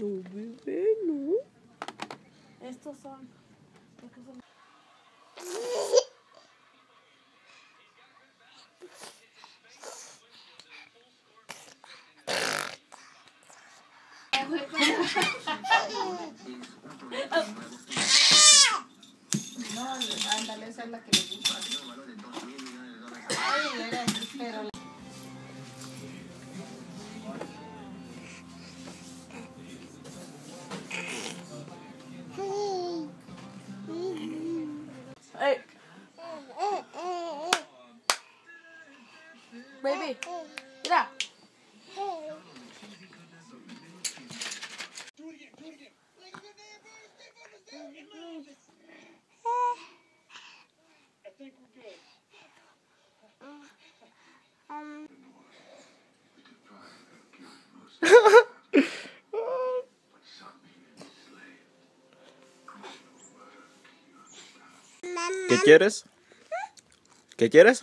No, bebé, no. Estos son. estos son- No, ándale, esa es la que le gusta. Ay, era pero Baby, mira. ¿Qué quieres? ¿Qué quieres?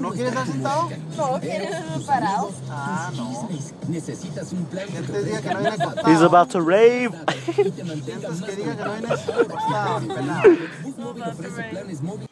No estar sentado. No quieres parado. Ah, no. Necesitas un plan que no. He's about to rave. Que diga que no.